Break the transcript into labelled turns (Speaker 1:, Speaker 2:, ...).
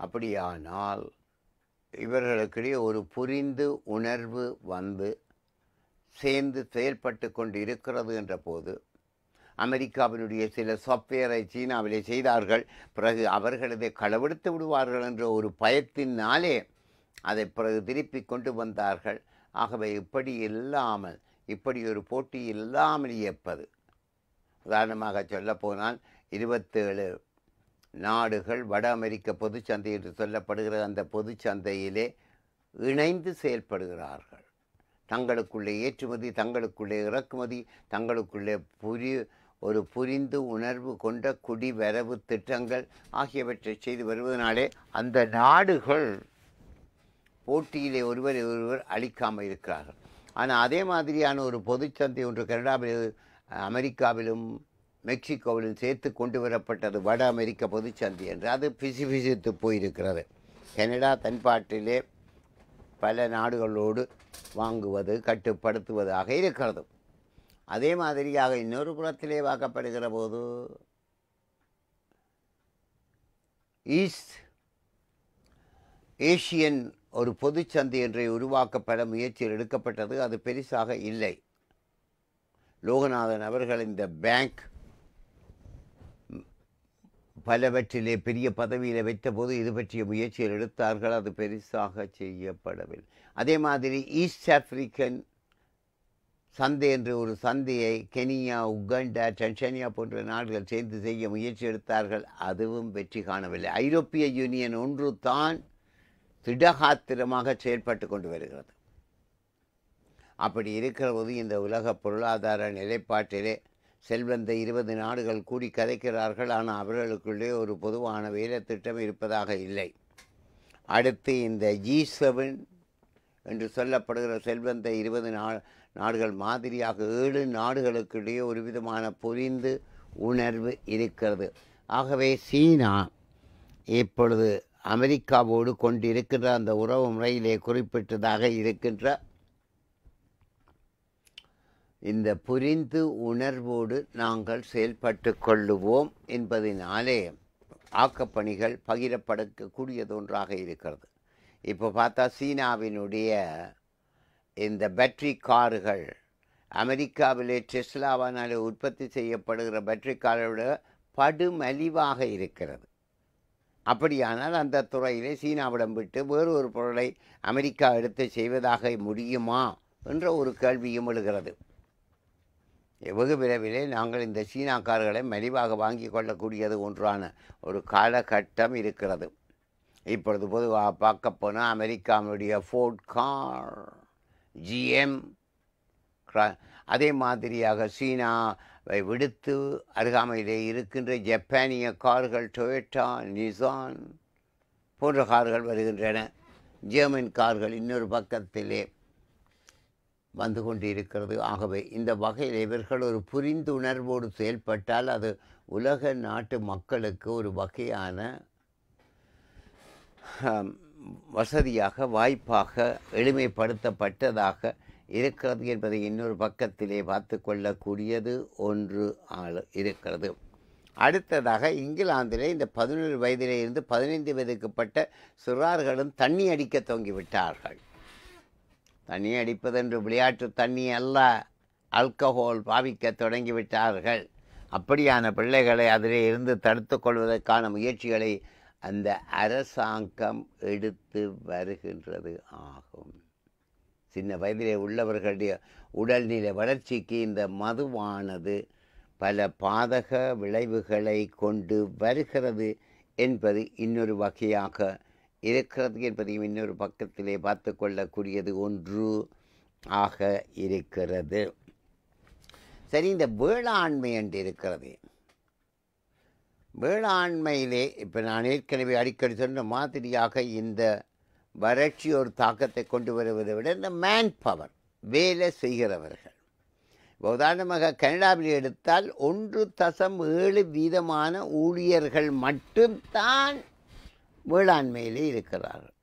Speaker 1: அப்படியானால் இவர்களுக்கிடையே ஒரு புரிந்து உணர்வு வந்து சேர்ந்து செயல்பட்டு கொண்டு இருக்கிறது என்ற போது அமெரிக்காவினுடைய சில சாஃப்ட்வேரை சீனாவிலே செய்தார்கள். பிறகு அவர்களதை களவெடுத்து விடுவார்கள் என்ற ஒரு பயத்தினாலே அதை பிறகு திருப்பி கொண்டு வந்தார்கள். ஆகவே இப்படி இல்லாமல் இப்படி ஒரு போட்டி இல்லாமல் இயப்பது. உதாரணமாக சொல்லப்போனால் இருபத்தேழு நாடுகள் வட அமெரிக்க பொதுச்சந்தை என்று சொல்லப்படுகிற அந்த பொதுச்சந்தையிலே இணைந்து செயல்படுகிறார்கள். தங்களுக்குள்ளே ஏற்றுமதி தங்களுக்குள்ளே இறக்குமதி தங்களுக்குள்ளே புரி ஒரு புரிந்து உணர்வு கொண்ட குடிவரவு திட்டங்கள் ஆகியவற்றை செய்து வருவதனாலே அந்த நாடுகள் போட்டியிலே ஒருவரை ஒருவர் அழிக்காமல் இருக்கிறார்கள். ஆனால் அதே மாதிரியான ஒரு பொதுச்சந்தை ஒன்று கனடாவில் அமெரிக்காவிலும் மெக்சிகோவிலும் சேர்த்து கொண்டு வரப்பட்டது வட அமெரிக்க பொதுச்சந்தை என்று. அது பிசு பிசித்து போயிருக்கிறது. கனடா தன்பாட்டிலே பல நாடுகளோடு வாங்குவது கட்டுப்படுத்துவதாக இருக்கிறது. அதே மாதிரியாக இன்னொரு புறத்திலே வாக்கப்படுகிற போது ஈஸ்ட் ஏஷியன் ஒரு பொதுச்சந்தை என்று உருவாக்கப்பட முயற்சியில் எடுக்கப்பட்டது. அது பெரிசாக இல்லை. லோகநாதன் அவர்கள் இந்த பேங்க் பலவற்றிலே பெரிய பதவியில் வைத்தபோது இது பற்றிய முயற்சிகள் எடுத்தார்கள் அது பெரிசாக செய்யப்படவில்லை. அதே மாதிரி ஈஸ்ட் ஆப்பிரிக்கன் சந்தை என்று ஒரு சந்தையை கெனியா உகண்டா டென்சானியா போன்ற நாடுகள் சேர்ந்து செய்ய முயற்சி எடுத்தார்கள் அதுவும் வெற்றி காணவில்லை. ஐரோப்பிய யூனியன் ஒன்று தான் திடகாத்திரமாக செயல்பட்டு கொண்டு வருகிறது. அப்படி இருக்கிற போது இந்த உலக பொருளாதார நிலைப்பாட்டிலே செல்வந்த இருபது நாடுகள் கூடி கதைக்கிறார்கள். ஆனால் அவர்களுக்குள்ளே ஒரு பொதுவான வேலை திட்டம் இருப்பதாக இல்லை. அடுத்து இந்த ஜி செவன் என்று சொல்லப்படுகிற செல்வந்த இருபது நா நாடுகள் மாதிரியாக ஏழு நாடுகளுக்கிடையே ஒரு விதமான புரிந்து உணர்வு இருக்கிறது. ஆகவே சீனா இப்பொழுது அமெரிக்காவோடு கொண்டிருக்கின்ற அந்த உறவு முறையிலே குறிப்பிட்டதாக இருக்கின்ற இந்த புரிந்து உணர்வோடு நாங்கள் செயல்பட்டு கொள்ளுவோம் என்பதினாலே ஆக்கப்பணிகள் பகிரப்படக்கூடியது ஒன்றாக இருக்கிறது. இப்போ பார்த்தா சீனாவினுடைய இந்த பேட்ரி கார்கள் அமெரிக்காவிலே டெஸ்லாவானால் உற்பத்தி செய்யப்படுகிற பேட்ரி காரோட படுமலிவாக இருக்கிறது. அப்படியானால் அந்த துறையிலே சீனாவிடம் விட்டு வேறு ஒரு பொருளை அமெரிக்கா எடுத்து செய்வதாக முடியுமா? என்ற ஒரு கேள்வியும் எழுகிறது. வெகு விரைவிலே நாங்கள் இந்த சீனா கார்களை மலிவாக வாங்கி கொள்ளக்கூடியது ஒன்றான ஒரு காலகட்டம் இருக்கிறது. இப்பொழுது பொதுவாக பார்க்க போனால் அமெரிக்காவுடைய ஃபோர்ட் கார் ஜிஎம் அதே மாதிரியாக சீனாவை விடுத்து அருகாமையிலே இருக்கின்ற ஜப்பானிய கார்கள் டொயோட்டா நிசான் போன்ற கார்கள் வருகின்றன. ஜெர்மன் கார்கள் இன்னொரு பக்கத்திலே வந்து கொண்டு இருக்கிறது ஆகவே இந்த வகையில் இவர்கள் ஒரு புரிந்துணர்வோடு செயல்பட்டால் அது உலக நாட்டு மக்களுக்கு ஒரு வகையான வசதியாக வாய்ப்பாக எளிமைப்படுத்தப்பட்டதாக இருக்கிறது என்பதை இன்னொரு பக்கத்திலே பார்த்து கொள்ளக்கூடியது ஒன்று ஆள் இருக்கிறது. அடுத்ததாக இங்கிலாந்திலே இந்த பதினொரு வயதிலே இருந்து பதினைந்து வயதுக்குப்பட்ட சிறார்களும் தண்ணி அடிக்க தொங்கிவிட்டார்கள் தண்ணி அடிப்பதென்று விளையாட்டு தண்ணி அல்ல அல்கஹோல் பாவிக்க தொடங்கிவிட்டார்கள். அப்படியான பிள்ளைகளை அதிலே இருந்து தடுத்துக் கொள்வதற்கான முயற்சிகளை அந்த அரசாங்கம் எடுத்து வருகின்றது ஆகும். சின்ன வயதிலே உள்ளவர்களுடைய உடல்நிலை வளர்ச்சிக்கு இந்த மதுவானது பல பாதக விளைவுகளை கொண்டு வருகிறது என்பது இன்னொரு வகையாக இருக்கிறது என்பதையும் இன்னொரு பக்கத்திலே பார்த்து கொள்ளக்கூடியது ஒன்று ஆக இருக்கிறது. சரி இந்த வேளாண்மை என்று இருக்கிறது. வேளாண்மையிலே இப்போ நான் ஏற்கனவே அடிக்கடி சொன்ன மாதிரியாக இந்த வறட்சி ஒரு தாக்கத்தை கொண்டு வருவதை விட இந்த மேன் பவர் வேலை செய்கிறவர்கள். இப்போ உதாரணமாக கனடாவில் எடுத்தால் ஒன்று தசம் ஏழு வீதமான ஊழியர்கள் மட்டும்தான் வேளாண்மையிலே இருக்கிறார்கள்.